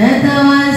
تتولى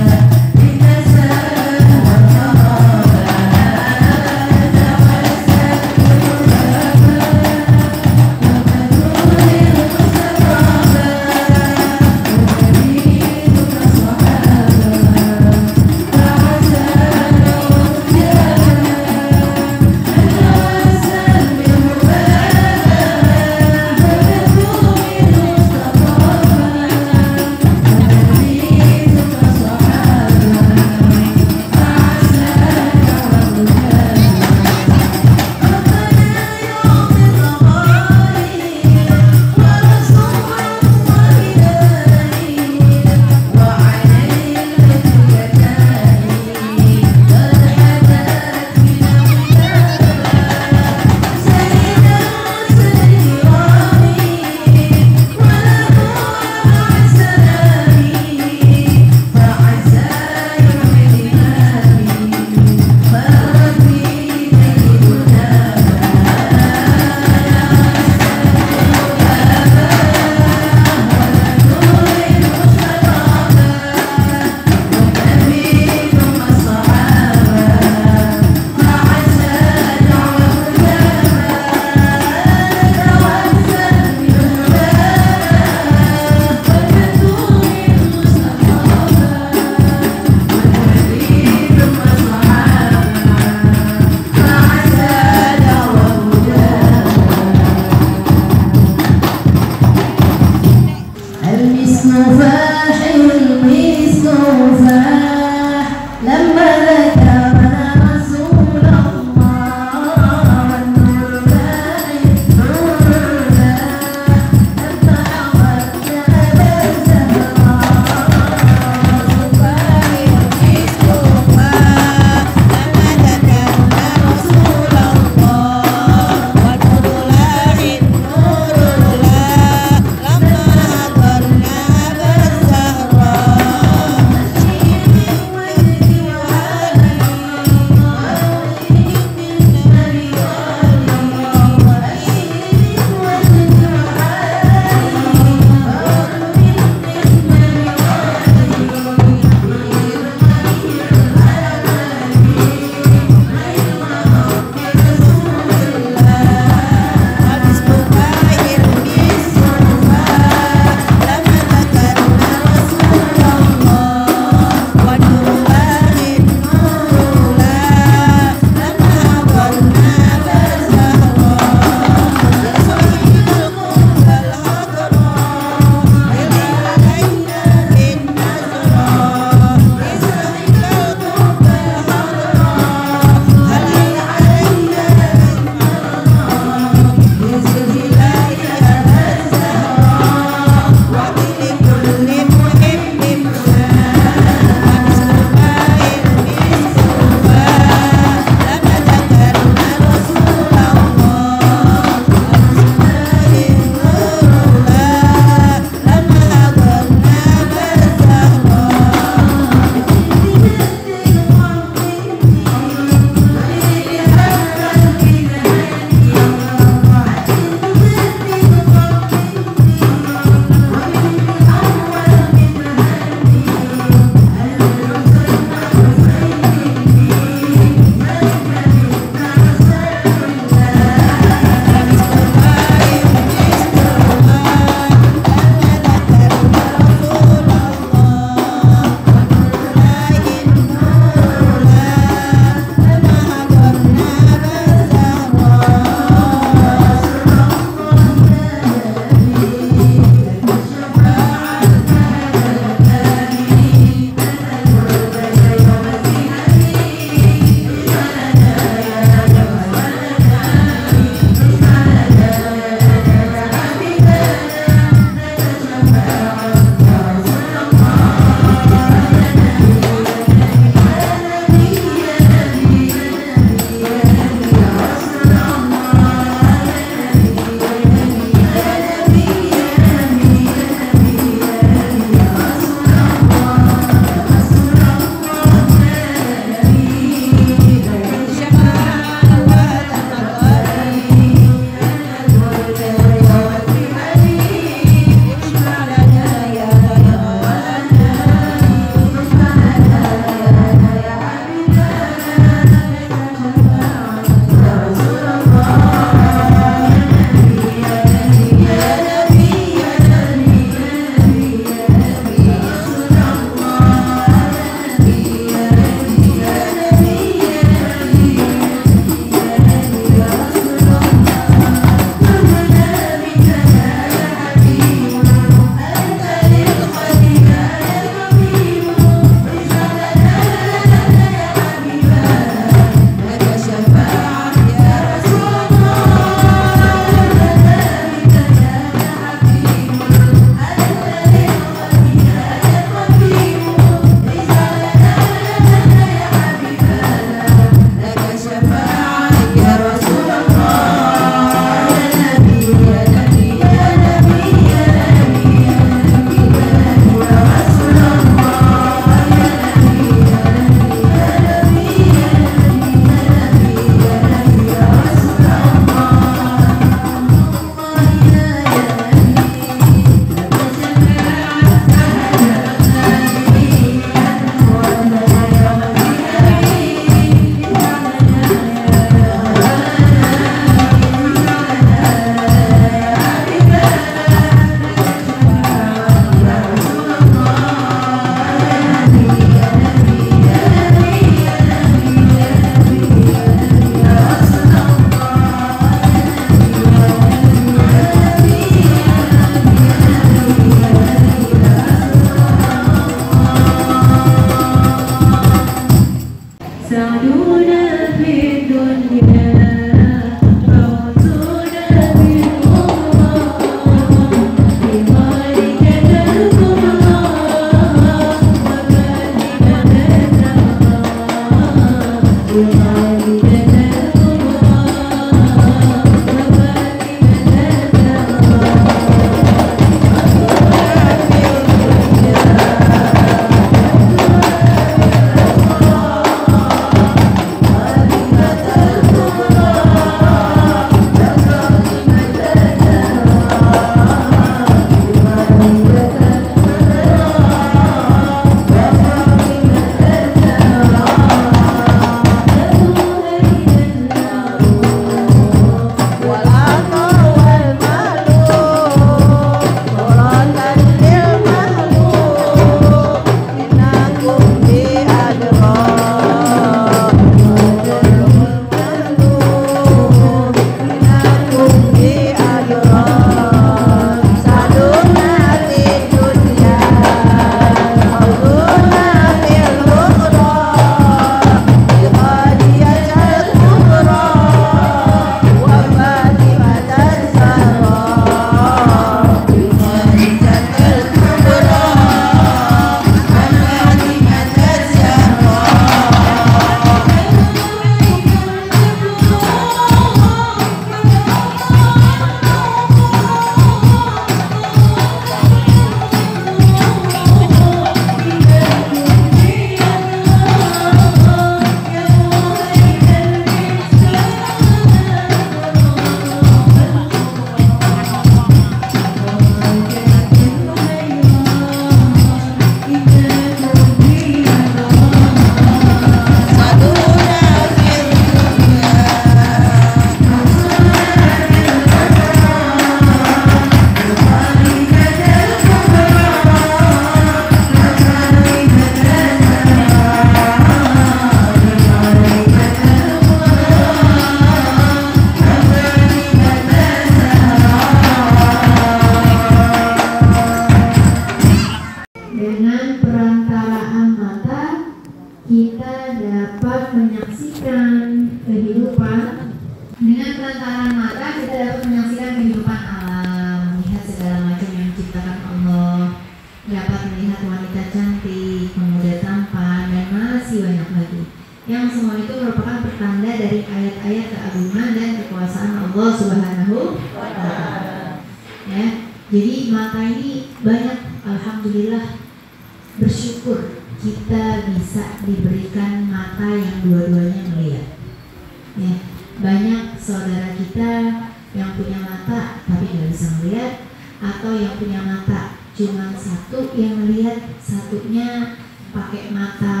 bisa melihat atau yang punya mata. Cuma satu yang melihat satunya pakai mata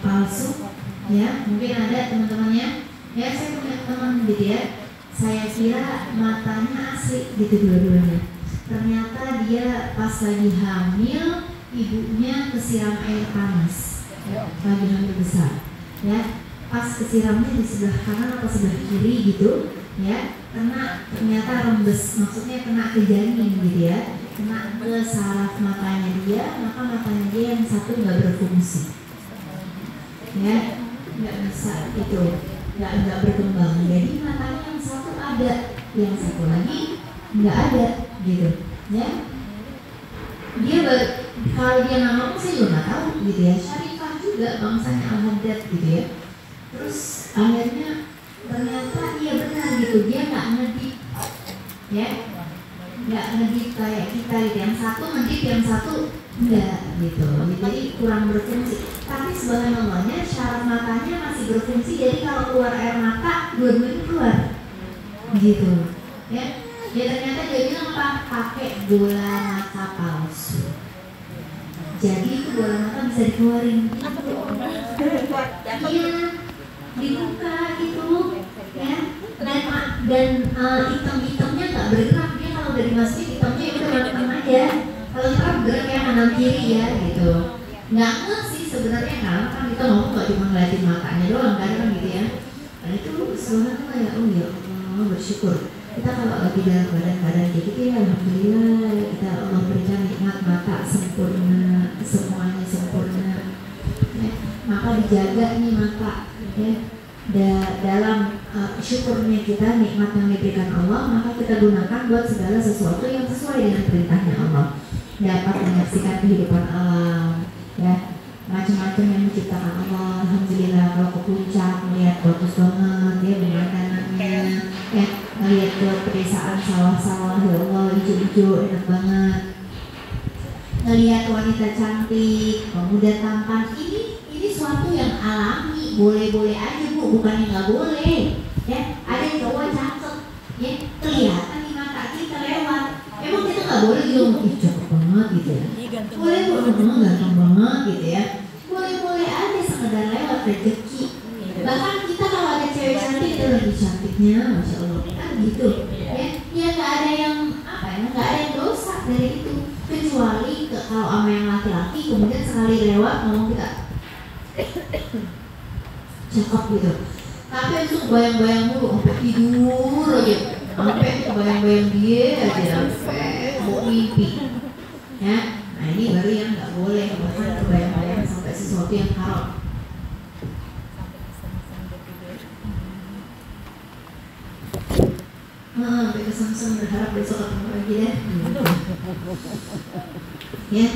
palsu. Ya mungkin ada teman-temannya. Ya saya punya teman gitu ya. Saya kira matanya asli gitu dua-duanya. Ternyata dia pas lagi hamil ibunya kesiram air panas. Lagi hamil besar. Ya pas kesiramnya di sebelah kanan atau sebelah kiri gitu. Ya kena ternyata rembes maksudnya kena ke janin gitu ya. Kena ke saraf matanya dia maka matanya dia yang satu nggak berfungsi. Ya nggak bisa itu nggak nggak berkembang. Jadi matanya yang satu ada yang satu lagi nggak ada gitu ya. Dia ber, kalau dia nama saya juga nggak tahu gitu ya. Syarifah juga bangsanya al gitu ya. Terus akhirnya ternyata iya benar gitu. Dia nggak ngedip ya nggak ngedip kayak kita gitu yang satu ngedip yang satu enggak gitu. Jadi kurang berfungsi. Tapi subhanallahnya syaraf matanya masih berfungsi. Jadi kalau keluar air mata dua-duanya keluar. Gitu. Ya ya ternyata dia bilang apa? Pakai bola mata palsu. Jadi itu bola mata bisa dikeluarin. Gitu iya dibuka gitu ya dan dan uh, item-itemnya nggak bergerak. Dia kalau udah dimasukin itemnya itu makan aja. Kalau kita bergerak ya kanan kiri ya gitu. Nggak nggak sih sebenarnya kalau kan kita ngomong nggak cuma ngeliatin matanya doang kan? Kan gitu ya. Dan itu sebenarnya ya oh ya Allah bersyukur. Kita kalau lagi dalam badan-badan kayak gitu ya alhamdulillah kita Allah berikan nikmat mata sempurna semuanya sempurna. Ya, maka dijaga nih mata ya da, dalam uh, syukurnya kita nikmat yang diberikan Allah maka kita gunakan buat segala sesuatu yang sesuai dengan perintahnya Allah. Dapat menyaksikan kehidupan alam ya macam-macam yang diciptakan Allah. Alhamdulillah kalau ke puncak melihat bagus banget ya pemandangannya ya melihat ke pedesaan sawah-sawah ya Allah hijau-hijau enak banget. Melihat wanita cantik pemuda tampan ini ini suatu yang alami boleh-boleh aja bu. Bukan yang nggak boleh ya. Ada cowok cakep ya. Kelihatan di mata kita lewat. Emang kita nggak boleh gitu ih cakep banget gitu ya. Boleh boleh banget ganteng banget gitu ya. Boleh boleh aja sekedar lewat rezeki. Bahkan kita kalau ada cewek cantik itu lagi cantiknya masya allah kan gitu ya. Ya nggak ada yang apa ya nggak ada yang dosa dari itu. Kecuali ke, kalau sama yang laki-laki kemudian sekali lewat ngomong kita cakep gitu. Tapi itu bayang-bayang mulu sampai tidur aja. Sampai bayang-bayang dia aja. Sampai mau mimpi ya? Nah ini baru yang nggak boleh bahkan kebayang-bayang sampai sesuatu yang haram. Ah, sampai kesang berharap besok ketemu lagi deh. ya,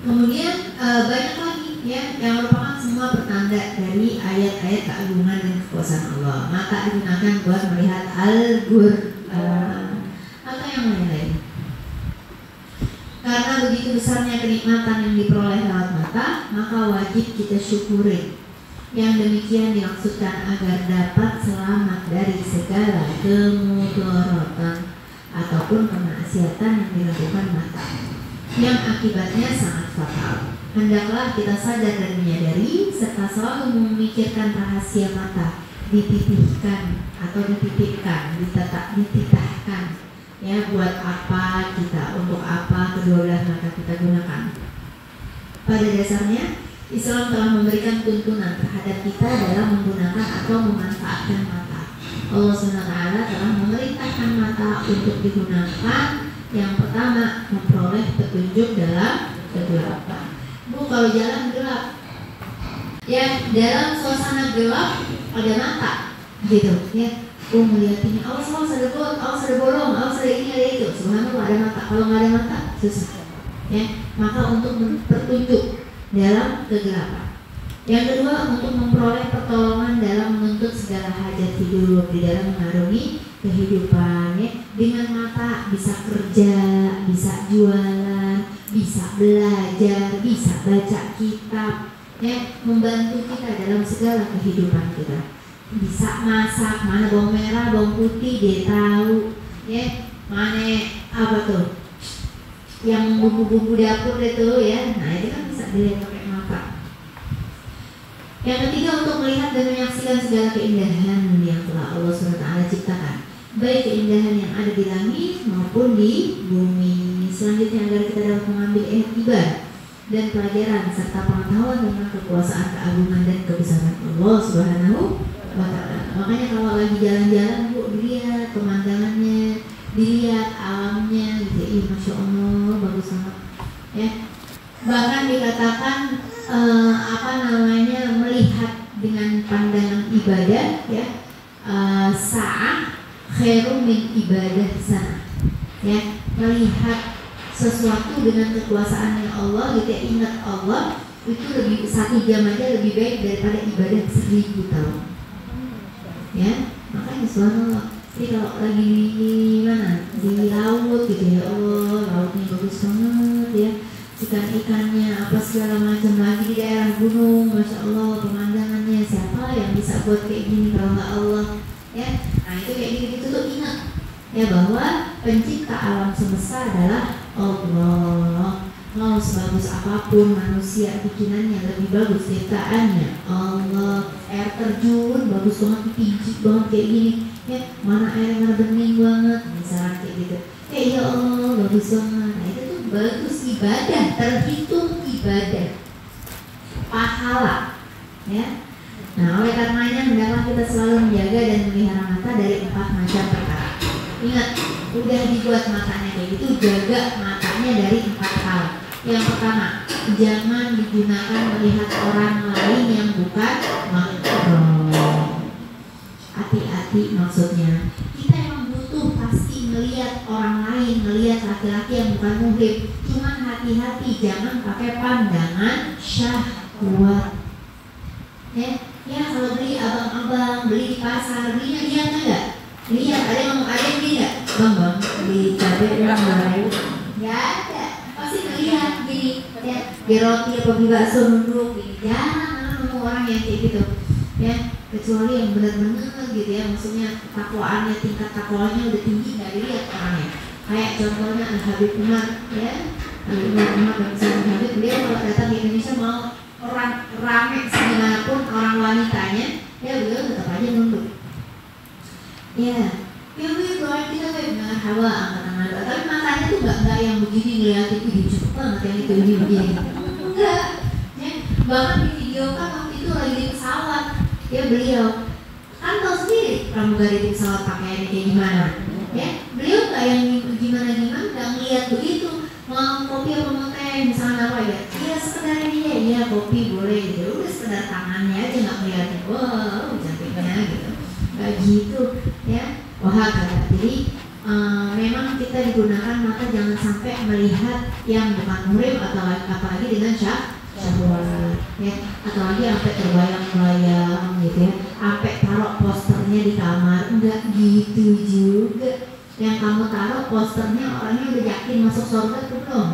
kemudian uh, banyak lagi ya yang merupakan semua pertanda dari ayat-ayat keagungan dan kekuasaan Allah. Maka digunakan buat melihat Al-Qur'an atau yang lain-lain. Karena begitu besarnya kenikmatan yang diperoleh lewat mata, maka wajib kita syukuri. Yang demikian dimaksudkan agar dapat selamat dari segala kemudorotan ataupun kemaksiatan yang dilakukan mata yang akibatnya sangat fatal. Hendaklah kita sadar dan menyadari serta selalu memikirkan rahasia mata dititipkan atau dititipkan, ditetak, dititahkan ya buat apa kita, untuk apa kedua belah mata kita gunakan. Pada dasarnya Islam telah memberikan tuntunan terhadap kita dalam menggunakan atau memanfaatkan mata. Allah SWT telah memerintahkan mata untuk digunakan yang pertama memperoleh petunjuk dalam kegelapan bu kalau jalan gelap. Ya dalam suasana gelap ada mata. Gitu ya. Oh melihat ini awas awas ada bolong awas ada bolong awas ada ini ada itu. Subhanallah ada mata. Kalau nggak ada mata susah. Ya maka untuk bertunjuk dalam kegelapan yang kedua untuk memperoleh pertolongan dalam menuntut segala hajat hidup di dalam mengarungi kehidupan ya. Dengan mata bisa kerja bisa jualan bisa belajar bisa baca kitab ya. Membantu kita dalam segala kehidupan kita. Bisa masak mana bawang merah bawang putih dia tahu ya. Mana apa tuh? Yang bumbu-bumbu dapur itu ya. Nah itu kan bisa dilihat yang ketiga untuk melihat dan menyaksikan segala keindahan yang telah Allah SWT ciptakan baik keindahan yang ada di langit maupun di bumi. Selanjutnya agar kita dapat mengambil iktibar dan pelajaran serta pengetahuan tentang kekuasaan keagungan dan kebesaran Allah Subhanahu wa. Makanya kalau lagi jalan-jalan Bu dilihat pemandangannya, dilihat alamnya gitu. Ih, Masya Allah bagus banget. Ya. Bahkan dikatakan eh, apa namanya melihat dengan pandangan ibadah ya. Eh, saat khairum min ibadah sana ya. Melihat sesuatu dengan kekuasaan Allah gitu ya ingat Allah itu lebih satu jam aja lebih baik daripada ibadah seribu tahun ya. Makanya subhanallah jadi kalau lagi di mana di laut gitu ya Allah lautnya bagus banget ya ikan-ikannya apa segala macam lagi di daerah gunung masya Allah pemandangannya siapa yang bisa buat kayak gini kalau nggak Allah ya? Nah itu kayak gitu gitu tuh ingat ya bahwa pencipta alam semesta adalah Allah. Mau sebagus apa pun manusia bikinannya lebih bagus ciptaannya Allah. Air terjun bagus banget tinggi banget kayak gini ya? Mana air yang bening banget misalnya kayak gitu. Eh ya Allah bagus banget bagus ibadah terhitung ibadah pahala ya Nah, oleh karenanya hendaklah kita selalu menjaga dan memelihara mata dari empat macam perkara. Ingat, udah dibuat matanya kayak gitu, jaga matanya dari empat hal. Yang pertama, jangan digunakan melihat orang lain yang bukan makhluk. Hati-hati maksudnya. Kita melihat orang lain, melihat laki-laki yang bukan muhrim. Cuman hati-hati, jangan pakai pandangan syahwat. Ya, ya kalau beli abang-abang beli di pasar belinya lihat enggak lihat ada yang mau ada yang beli enggak bang bang beli cabai berapa ribu. Ya ada. Pasti melihat gini ya di roti apa beli bakso nunduk gini. Jangan orang yang kayak gitu. Ya kecuali yang benar-benar gitu ya. Maksudnya takwaannya tingkat takwanya udah tinggi nggak dilihat orangnya. Kayak contohnya Al Habib Umar ya. Habib Umar dan Habib beliau kalau datang di Indonesia mau orang rame segimanapun orang wanitanya ya beliau tetap aja nunduk. Ya ya gue doain kita kayak dengan hawa angkatan nada tapi matanya tuh nggak nggak yang begini ngeliatin ini cepet banget yang itu ini begini. Enggak ya bahkan di video kan waktu lagi di pesawat. Ya beliau kan tau sendiri pramugari di pesawat pakaiannya kayak gimana ya? Beliau nggak yang gimana gimana nggak ngeliat begitu. Mau kopi apa mau teh misalnya apa ya? Iya sekedar ini ya iya kopi boleh. Gitu udah sekedar tangannya aja nggak ngeliatin wow cantiknya gitu. Nggak gitu ya. Wah kata jadi uh, memang kita digunakan mata jangan sampai melihat yang bukan murim atau apalagi dengan syah syahwat ya. Lagi sampai terbayang-bayang gitu ya. Sampai taruh posternya di kamar. Enggak gitu juga. Yang kamu taruh posternya orangnya udah yakin masuk surga tuh belum?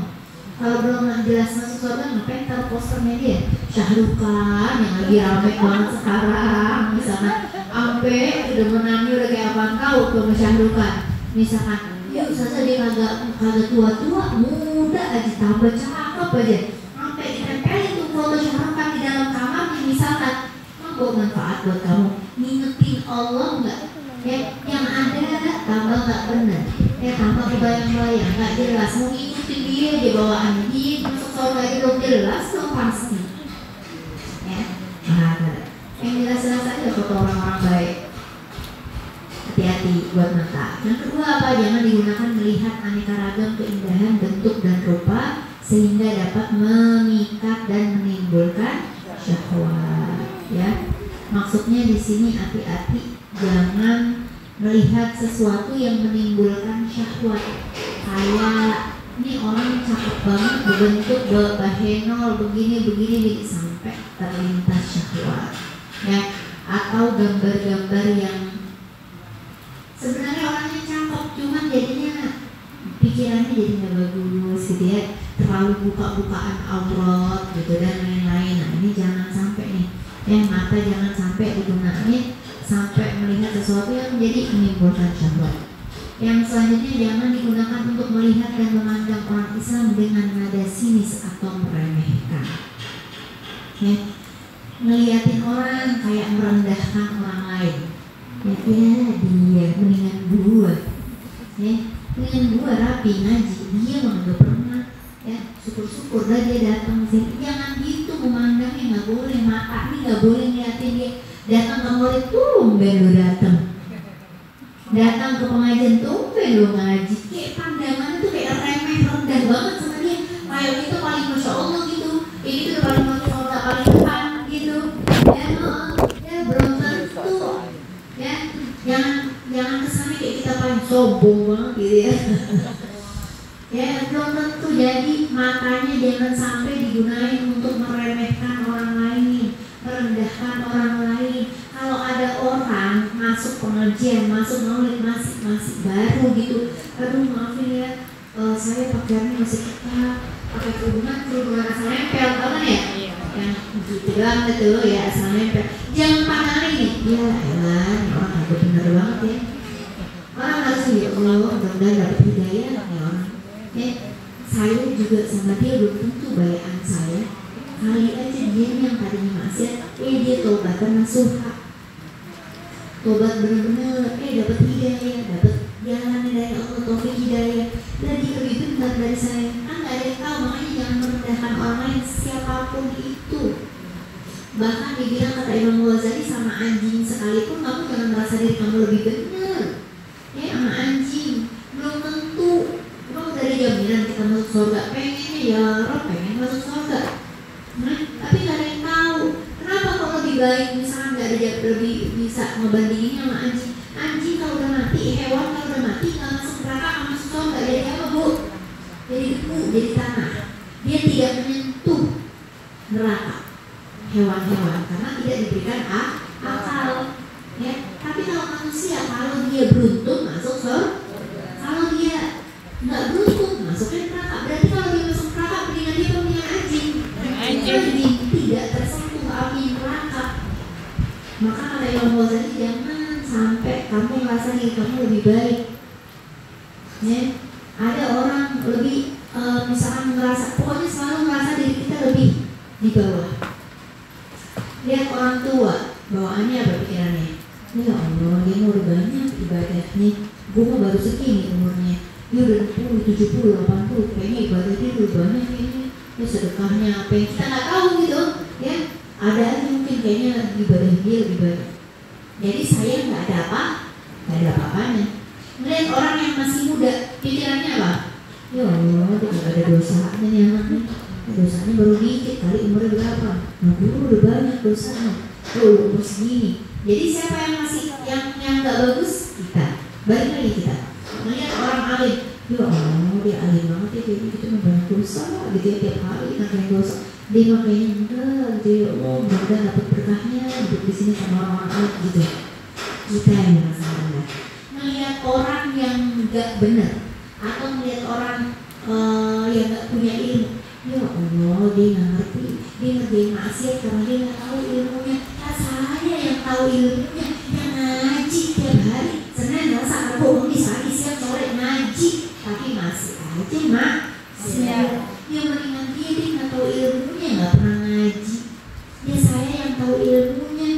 Kalau belum jelas masuk surga ngapain taruh posternya dia? Syahrukan yang lagi rame banget sekarang misalkan. Ampe udah menangi udah kayak apa kau tuh Syahrukan. Misalkan ya saja dia kagak kagak tua-tua muda aja tambah cakep aja sampai ditempelin tuh foto Syahrukan di dalam kamar misalkan mau manfaat buat kamu. Ngingetin Allah enggak ya yang ada tambah nggak benar. Ya tambah kebayang-bayang nggak jelas. Mau ngikutin dia aja bawaan dia masuk surga itu jelas dong pasti. Ya nah, yang jelas-jelas aja foto orang-orang baik. Hati-hati buat mata. Yang kedua apa? Jangan digunakan melihat aneka ragam keindahan bentuk dan rupa sehingga dapat memikat dan menimbulkan syahwat ya. Maksudnya di sini hati-hati jangan melihat sesuatu yang menimbulkan syahwat. Kayak ini orang cakep banget berbentuk bahenol begini begini begini sampai terlintas syahwat. Ya atau gambar-gambar yang sebenarnya orangnya cakep cuman jadinya pikirannya jadi nggak bagus gitu ya. Terlalu buka-bukaan aurat gitu dan lain-lain. Nah ini jangan sampai nih yang mata jangan sampai digunakan sampai melihat sesuatu yang menjadi menimbulkan syahwat yang selanjutnya jangan digunakan untuk melihat dan memandang orang Islam dengan nada sinis atau meremehkan. Ya, ngeliatin orang kayak merendahkan orang lain. Ya, ya dia mendingan gua. Ya, mendingan gua rapi ngaji. Dia mah gak pernah. Ya, syukur-syukur dah dia datang sini. Jangan gitu memandangnya nggak boleh. Mata ini nggak boleh ngeliatin dia datang ke murid tuh, lu datang datang ke pengajian tuh lo ngaji kayak pandangan tuh kayak remeh rendah banget sama dia kayak itu paling masya allah gitu ini tuh paling masya allah paling depan gitu ya ya belum tentu ya jangan jangan ke sana kayak kita paling sombong banget gitu ya ya belum tentu jadi matanya jangan sampai digunakan untuk meremehkan orang lain merendahkan orang lain kalau ada orang masuk pengajian, masuk maulid masih masih baru gitu, aduh maafin ya, uh, saya pakaiannya masih ketat, pakai kerudungan kerudungan asal nempel, tahu kan ya? Iya. Yang gitu doang gitu ya asal nempel. Jangan pandang ini, ya elah, orang agak bener banget ya. Orang harus ya Allah, mudah-mudahan dapat hidayah ya orang. Ya, saya juga sama dia belum tentu bayaan saya. Kali aja dia yang tadinya maksiat, eh dia tobat karena suha tobat benar-benar eh dapat hidayah dapat jalan dari Allah taufik hidayah lagi lebih benar dari saya. Kan nggak ada yang tahu makanya jangan merendahkan orang lain siapa pun itu. Bahkan dibilang kata Imam Ghazali sama anjing sekalipun kamu jangan merasa diri kamu lebih benar ya sama anjing belum tentu kamu dari jaminan kita masuk surga pengennya ya roh pengen masuk surga nah, tapi nggak ada yang tahu kenapa kalau lebih baik misalnya nggak ada lebih bisa ngebandingin sama anjing anjing kalau udah mati hewan kalau udah mati nggak masuk neraka nggak masuk surga jadi apa bu jadi debu jadi tanah dia tidak menyentuh neraka hewan-hewan karena tidak diberikan akal ya tapi kalau manusia kalau dia beruntung masuk surga kalau dia nggak beruntung masuknya neraka berarti kalau dia masuk neraka mendingan dia punya anjing anjing tidak tersentuh api neraka maka kata Imam Ghazali jangan sampai kamu merasa diri kamu lebih baik ya ada orang lebih uh, misalkan merasa pokoknya selalu merasa diri kita lebih di bawah lihat orang tua bawaannya apa pikirannya ya Allah dia udah banyak ibadahnya gue mau baru segini umurnya dia udah 60, 70, 80 kayaknya ibadah dia udah banyak kayaknya ya sedekahnya apa yang kita nggak tahu gitu ya ada mungkin kayaknya ibadah dia lebih banyak jadi saya nggak ada apa, nggak ada apa-apanya. Melihat orang yang masih muda, pikirannya apa? Ya Allah, dia nggak ada dosanya nih anaknya. Dosanya baru dikit kali umurnya berapa? Nah, dulu udah banyak dosanya. Oh, umur segini. Jadi siapa yang masih yang yang nggak bagus? Kita. Balik lagi kita. Melihat orang alim, ya Allah, dia alim banget ya, kayak gitu banyak dosa gitu ya tiap hari ngerjain dosa dia makanya enggak gitu ya Allah mudah dapat berkahnya hidup di sini sama orang-orang gitu kita yang merasa rendah melihat orang yang enggak benar atau melihat orang uh, yang enggak punya ilmu ya Allah dia nggak ngerti. Dia ngerjain maksiat karena dia nggak tahu ilmunya. Nah, saya yang tahu ilmunya. Yang ngaji tiap hari. Senin Selasa Rabu Kamis pagi siang sore ngaji. Tapi masih aja mak. Siap yang mendingan dia dia nggak tahu ilmunya nggak pernah ngaji. Ya saya yang tahu ilmunya.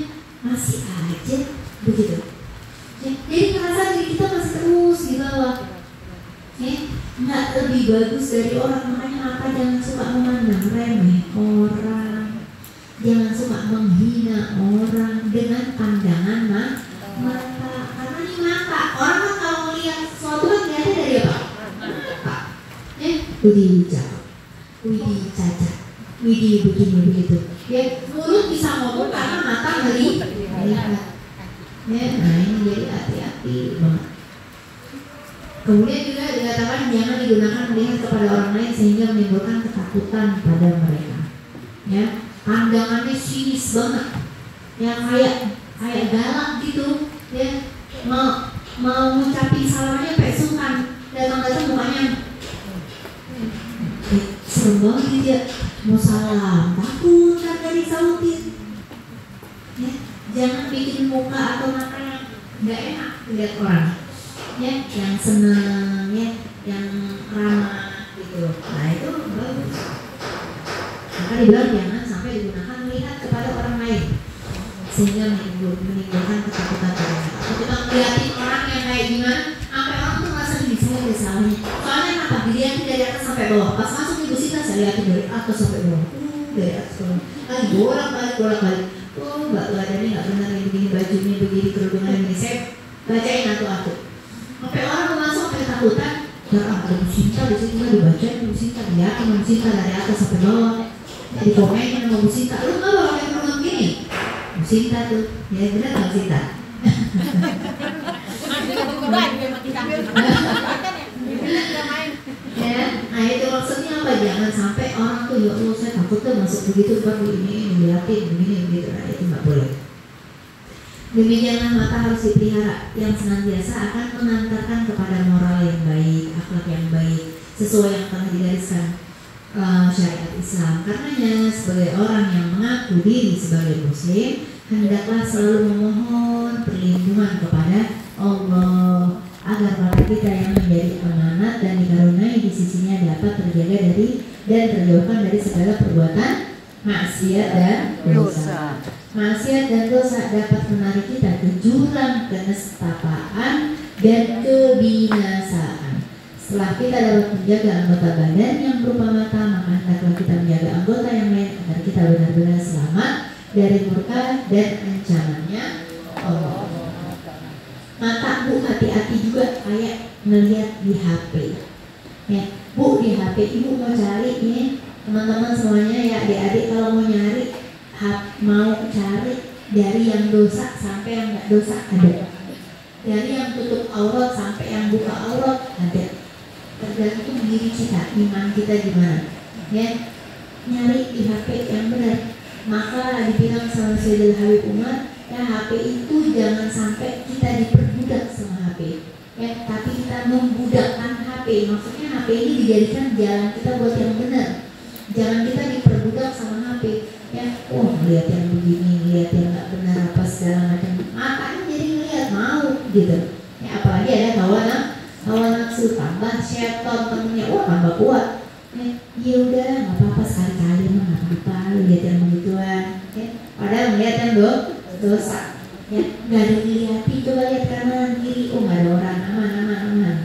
Masih aja. Begitu. Ya, jadi merasa diri kita masih terus di bawah. Ya nggak lebih bagus dari orang makanya apa jangan suka memandang remeh orang. Jangan suka menghina orang dengan pandangan mata. Karena ini mata. Orang kan kalau melihat sesuatu kan lihatnya dari apa? Mata. Eh udah dijawab Widih cacat, widih begini begitu. Ya mulut bisa ngomong karena mata melihat. Ya, nah ini jadi hati-hati. banget. Kemudian juga dikatakan jangan digunakan melihat kepada orang lain sehingga menimbulkan ketakutan pada mereka. Ya, pandangannya sinis banget, yang kayak kayak galak gitu, ya mau mau ngucapin salamnya sungkan, datang-datang mukanya eh, serem banget gitu ya, mau salam takut kan dari sautin, ya jangan bikin muka atau mata yang nggak enak lihat orang ya yang senang Bu Sinta tuh. Ya benar nggak Bu Sinta ya nah itu maksudnya apa? Jangan sampai orang tuh ya Allah saya takut tuh masuk begitu kan ini dilihatin begini begitu nah itu nggak boleh. Demikianlah mata harus dipelihara yang senantiasa akan mengantarkan kepada moral yang baik, akhlak yang baik, sesuai yang telah digariskan uh, syariat Islam. Karenanya sebagai orang yang mengaku diri sebagai muslim, hendaklah selalu memohon perlindungan kepada Allah agar mata kita yang menjadi amanat dan dikaruniai di sisinya dapat terjaga dari dan terjauhkan dari segala perbuatan maksiat dan dosa. Maksiat dan dosa dapat menarik kita ke jurang kenestapaan dan kebinasaan. Setelah kita dapat menjaga anggota badan yang berupa mata, maka hendaklah kita menjaga anggota yang lain agar kita benar-benar selamat dari murka dan ancamannya. Allah. Mata bu hati-hati juga kayak melihat di HP. Ya, bu di HP ibu mau cari ini teman-teman semuanya ya adik-adik kalau mau nyari mau cari dari yang dosa sampai yang nggak dosa ada. Dari yang tutup aurat sampai yang buka aurat ada. Tergantung diri kita iman kita gimana. Ya nyari di HP yang benar maka dibilang sama Sayyidul Habib Umar ya HP itu jangan sampai kita diperbudak sama HP ya tapi kita membudakkan HP maksudnya HP ini dijadikan jalan kita buat yang benar. Jangan kita diperbudak sama HP ya oh lihat yang begini lihat yang nggak benar apa segala macam. Makanya jadi ngeliat mau gitu. Ya apalagi ada hawa nak hawa nafsu tambah setan temennya wah tambah kuat ya udah nggak apa-apa sekali-kali mah nggak apa-apa lihat yang begituan ya. Padahal melihat yang do dosa ya. Nggak ada dilihatin coba lihat kanan kiri. Oh nggak ada orang aman aman aman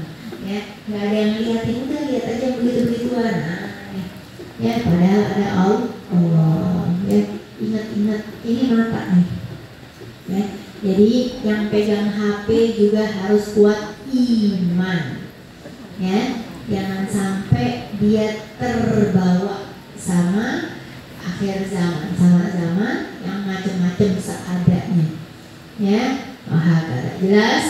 ya. Nggak ada yang lihatin udah lihat aja begitu begituan nah, ya. ya padahal ada Allah ya. Ingat-ingat ini mata nih ya. Jadi yang pegang HP juga harus kuat iman ya jangan sampai dia terbawa sama akhir zaman sama zaman yang macam-macam seadanya. Ya mahakara jelas?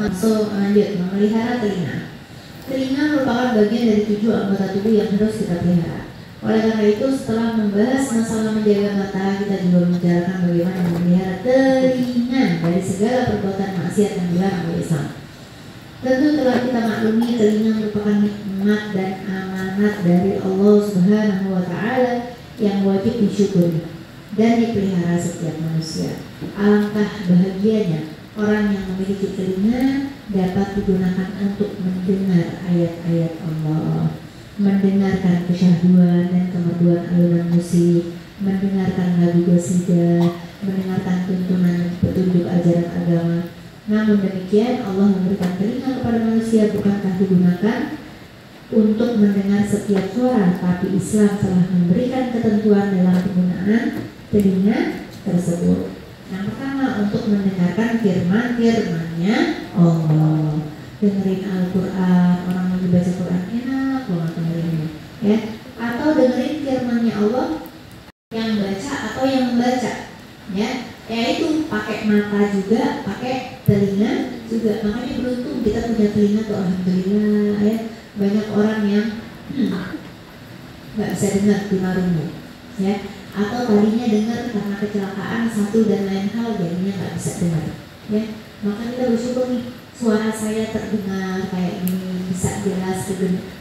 Langsung lanjut memelihara telinga. Telinga merupakan bagian dari tujuh anggota tubuh yang harus kita pelihara oleh karena itu setelah membahas masalah menjaga mata, kita juga membicarakan bagaimana memelihara telinga dari segala perbuatan maksiat yang dilarang oleh Islam. Tentu telah kita maklumi telinga merupakan nikmat dan amanat dari Allah Subhanahu wa taala yang wajib disyukuri dan dipelihara setiap manusia. Alangkah bahagianya orang yang memiliki telinga dapat digunakan untuk mendengar ayat-ayat Allah mendengarkan kesyahduan dan kemerduan alunan musik, mendengarkan lagu gosida, mendengarkan tuntunan petunjuk ajaran agama. Namun demikian Allah memberikan telinga kepada manusia bukankah digunakan untuk mendengar setiap suara, tapi Islam telah memberikan ketentuan dalam penggunaan telinga tersebut. Yang pertama untuk mendengarkan firman-firmannya Allah. Dengerin Al-Quran orang lagi baca Quran enak banget dengerinnya ya. Atau dengerin firmannya Allah yang baca atau yang membaca ya ya itu pakai mata juga pakai telinga juga. Makanya beruntung kita punya telinga tuh alhamdulillah ya. Banyak orang yang hmm, nggak hmm, bisa dengar tunarungu ya. Atau tadinya dengar karena kecelakaan satu dan lain hal jadinya nggak bisa dengar ya. Maka kita bersyukur nih suara saya terdengar kayak ini bisa jelas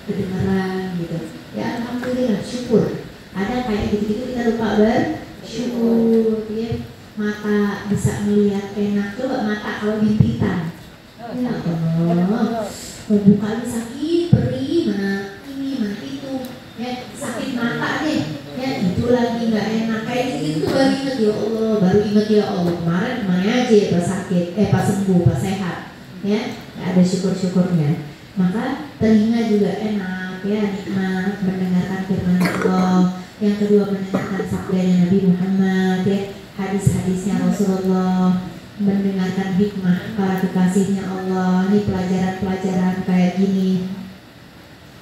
kedengaran gitu. Ya alhamdulillah syukur. Ada kayak gitu-gitu kita lupa bersyukur ya mata bisa melihat enak coba mata kalau bimpitan. Ya Allah. Membuka sakit perih mana ini mana itu. Ya sakit mata deh. Ya itu lagi nggak enak. Kayak gitu baru inget ya Allah. Baru inget ya Allah. Kemarin kemarin aja pas sakit eh pas sembuh pas sehat. Ya ada syukur-syukurnya. Maka telinga juga enak ya nikmat mendengarkan firman Allah. Yang kedua mendengarkan sabda Nabi Muhammad ya hadis-hadisnya Rasulullah mendengarkan hikmah para kekasihnya Allah. Ini pelajaran-pelajaran kayak gini.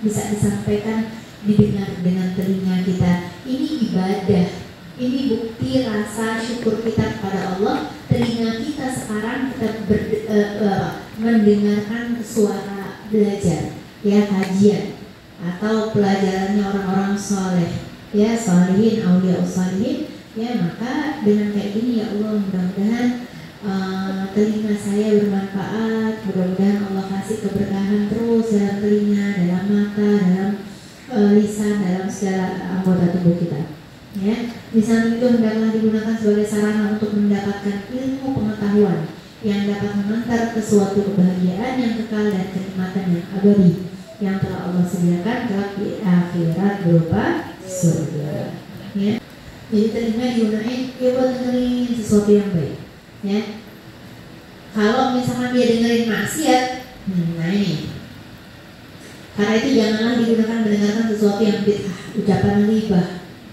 Bisa disampaikan didengar dengan telinga kita. Ini ibadah ini bukti rasa syukur kita kepada Allah. Telinga kita sekarang kita ber, uh, uh, mendengarkan suara belajar ya kajian atau pelajarannya orang-orang soleh. Ya solihin aulia usalihin ya maka dengan kayak gini ya Allah mudah-mudahan uh, telinga saya bermanfaat mudah-mudahan Allah kasih keberkahan terus dalam telinga dalam mata dalam uh, lisan dalam segala anggota tubuh kita ya samping itu hendaklah digunakan sebagai sarana untuk mendapatkan ilmu pengetahuan yang dapat mengantar ke suatu kebahagiaan yang kekal dan kenikmatan yang abadi yang telah Allah sediakan kelak di akhirat berupa surga. Ya. Jadi telinga digunakan ya buat dengerin sesuatu yang baik. Ya. Kalau misalkan dia dengerin maksiat, hmm, nah ini. Karena itu janganlah digunakan mendengarkan sesuatu yang bid'ah, ucapan libah,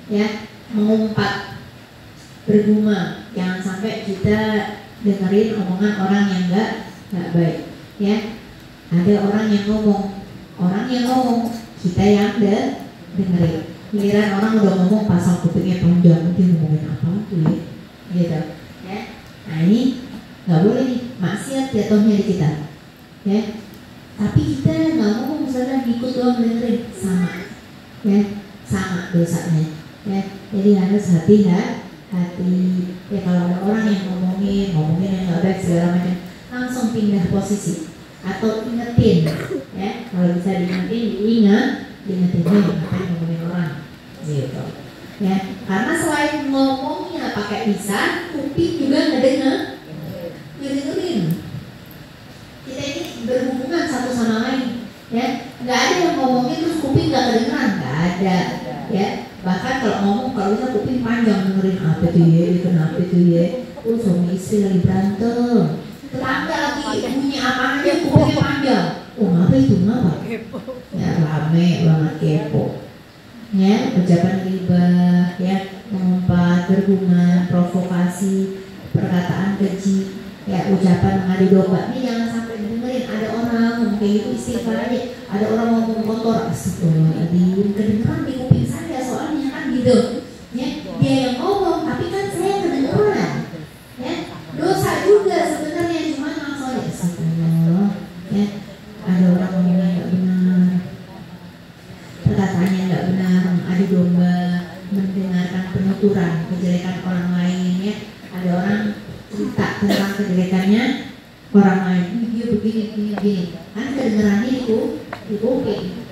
ya, mengumpat, berguma. Jangan sampai kita dengerin omongan orang yang enggak enggak baik ya ada orang yang ngomong orang yang ngomong kita yang de dengerin giliran orang udah ngomong pasang kupingnya panjang dia ngomongin apa tuh ya gitu ya. Nah ini nggak boleh nih. Maksiat jatuhnya di kita. Ya. Tapi kita nggak ngomong misalnya ikut doang dengerin. Sama. Ya. Sama dosanya. Ya. Jadi harus hati-hati. Hati ya kalau ada orang yang ngomongin ngomongin yang nggak baik segala macam langsung pindah posisi. Atau ingetin. Ya. Kalau bisa diingetin diingat diingetin nih ngapain ngomongin orang gitu ya karena selain ngomongnya pakai lisan kuping juga ngedenger. Ngedengerin. Kita ini berhubungan satu sama lain ya. Nggak ada yang ngomongin terus kuping nggak kedengeran. Nggak ada ya. Bahkan kalau ngomong kalau bisa kuping panjang dengerin. Apa tuh ya? Kenapa tuh ya? Oh suami istri lagi berantem. Tetangga lagi bunyi apa aja kupingnya panjang oh ngapa itu ngapa ya rame banget kepo. Ya ucapan gibah ya mengumpat berhubungan provokasi perkataan keji ya ucapan mengadu domba. Ini jangan sampai dengerin ada orang ngomong kayak gitu istighfar aja. Ada orang ngomong kotor. Astagfirullahaladzim kedengeran di kuping saya gitu ya dia yang ngomong tapi kan saya kedengeran ya dosa juga sebenarnya cuma langsung ya astagfirullah ya ada orang ngomong nggak benar perkataannya nggak benar adu domba mendengarkan penuturan kejelekan orang lain ya ada orang cerita tentang kejelekannya orang lain dia begini begini begini kan kedengerannya itu di kuping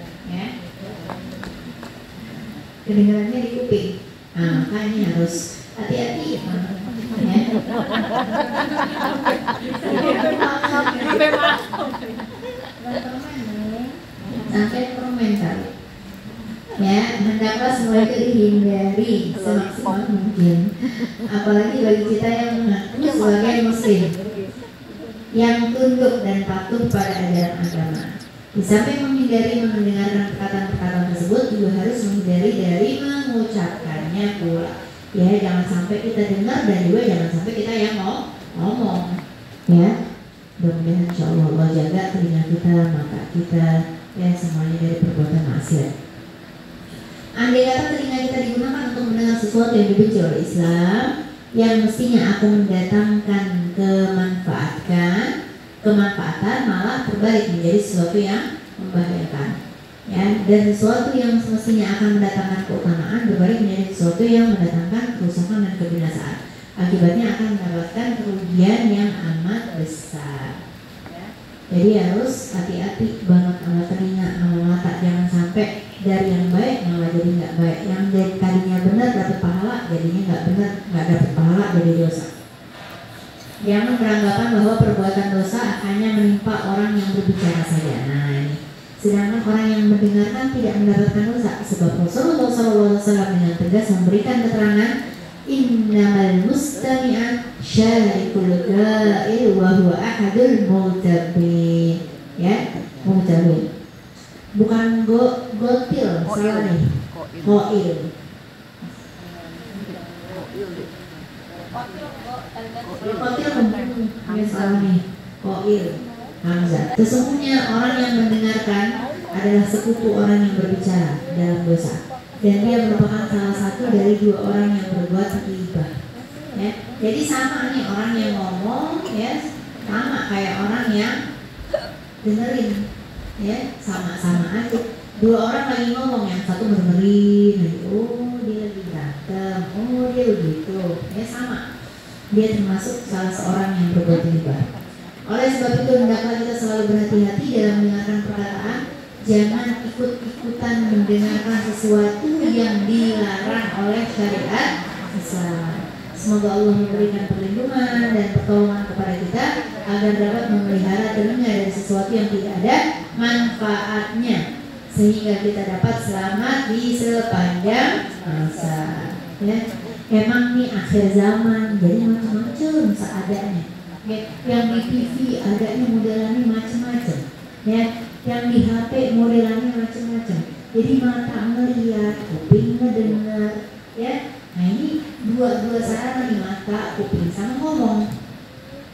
kedengarannya di kuping nah makanya harus hati-hati ya. sampai permen kali ya hendaklah semua itu dihindari semaksimal mungkin apalagi bagi kita yang mengaku sebagai muslim yang tunduk dan patuh pada ajaran agama di samping menghindari mendengarkan perkataan-perkataan tersebut juga harus menghindari dari mengucapkannya pula. Ya, jangan sampai kita dengar dan juga jangan sampai kita yang mau ngomong. Ya, mudah-mudahan insya Allah Allah jaga telinga kita, mata kita, ya semuanya dari perbuatan maksiat. Andai kata telinga kita digunakan untuk mendengar sesuatu yang dibenci oleh Islam, yang mestinya aku mendatangkan kemanfaatkan, kemanfaatan malah terbalik menjadi sesuatu membahayakan. Ya, dan sesuatu yang semestinya akan mendatangkan keutamaan berbalik menjadi sesuatu yang mendatangkan kerusakan dan kebinasaan. Akibatnya akan mendapatkan kerugian yang amat besar. Jadi harus hati-hati banget sama telinga, sama mata, jangan sampai dari yang baik malah jadi nggak baik yang dari tadinya benar dapat pahala jadinya nggak benar nggak dapat pahala jadi dosa jangan beranggapan bahwa perbuatan dosa hanya menimpa orang yang berbicara saja nah ini sedangkan orang yang mendengarkan tidak mendapatkan dosa. Sebab Rasulullah SAW dengan tegas memberikan keterangan innamal mustami'a syarikul ga'il wa huwa ahadul mutabin ya mutabin bukan go gotil salah nih koil kotil ya salah nih koil Hamzah. Sesungguhnya orang yang mendengarkan adalah sekutu orang yang berbicara dalam dosa. Dan dia merupakan salah satu dari dua orang yang berbuat ghibah ya. Jadi sama nih orang yang ngomong ya. Sama kayak orang yang dengerin ya. Sama-sama aja. Dua orang lagi ngomong yang satu dengerin oh dia lagi berantem. Oh dia begitu. Ya sama. Dia termasuk salah seorang yang berbuat riba oleh sebab itu hendaklah kita selalu berhati-hati dalam mendengarkan perkataan jangan ikut-ikutan mendengarkan sesuatu yang dilarang oleh syariat Islam Semoga Allah memberikan perlindungan dan pertolongan kepada kita agar dapat memelihara telinga dari sesuatu yang tidak ada manfaatnya sehingga kita dapat selamat di sepanjang masa. Ya, emang nih akhir zaman jadi macam-macam seadanya. Ya, yang di TV adanya modelannya macam-macam. Ya, yang di HP modelannya macam-macam. Jadi mata melihat, kuping mendengar, ya Nah ini dua-dua sarana nih mata, kuping sama ngomong.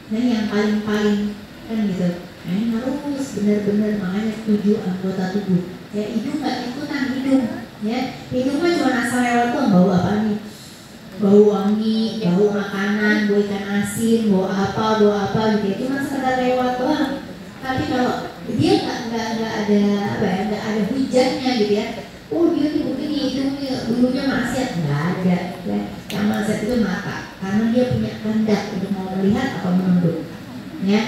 Nah yang paling-paling kan gitu. Nah ini harus benar-benar makanya tujuh anggota tubuh. Ya hidung nggak ikutan hidung. Ya hidung cuma asal lewat tuh bau apa nih? Bau wangi, bau makanan, bau ikan asin, bau apa, bau apa gitu. Cuma sekedar lewat doang. Tapi kalau dia nggak nggak ada apa ya nggak ada hujannya gitu ya. Oh dia tuh begini hidungnya bulunya maksiat. Nggak ada ya. Yang maksiat itu mata. Karena dia punya kehendak untuk mau melihat atau menunduk ya.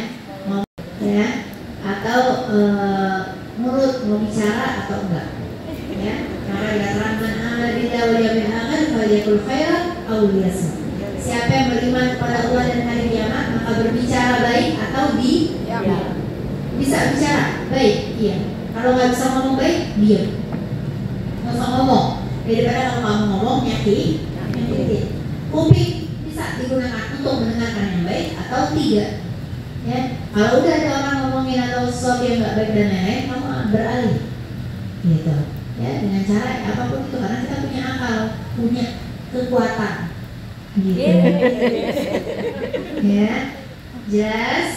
Mau ya. Atau e, mau bicara atau enggak ya. Maka dikatakan ada di wal yaumil akhir falyakul khairan aw siapa yang beriman kepada Allah dan hari kiamat maka berbicara baik atau di ya. bisa bicara baik iya kalau nggak bisa ngomong baik diam. Nggak usah ngomong. Daripada kalau kamu ngomong nyakit nyakitin kuping bisa digunakan untuk mendengarkan yang baik atau tidak. Ya. Kalau udah ada orang ngomongin atau sesuatu yang nggak baik dan lain-lain kamu beralih. Gitu. Ya dengan cara apa pun itu karena kita punya akal punya kekuatan. Gitu. Ya. Jelas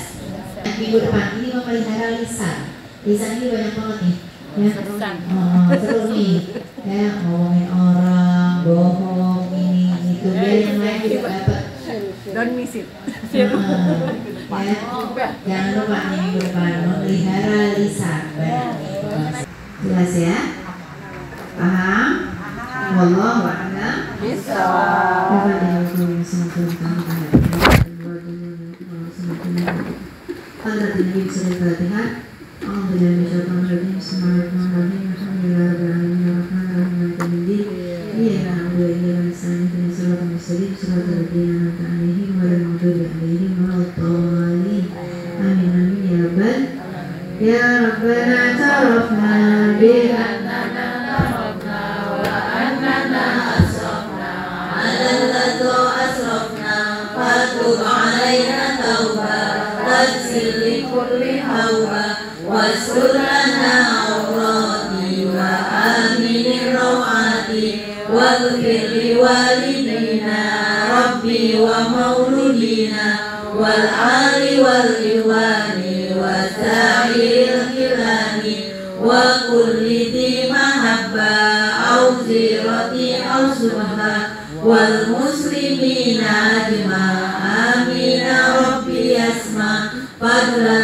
minggu depan. Ini memelihara lisan. Lisan ini banyak banget nih. Ya. seru oh, seru nih. Ya ngomongin orang bohong ini itu. Biar yang lain juga dapat don't miss it. Uh, ya. Jangan lupa nih minggu depan memelihara lisan. Jelas ya? Paham والله أعلم بالصواب قلت النبي صلى الله عليه وسلم أعوذ بالله من الشيطان الرجيم بسم الله الرحمن الرحيم. واغفر لكل هوى واستر لنا عوراتي وآمن الروعات واغفر لوالدينا ربي ومولودينا والآل والإخوان وسائر الكرام وكل ذي محبة أوزي والمسلمين أجمع آمين ربي أسمع فضلا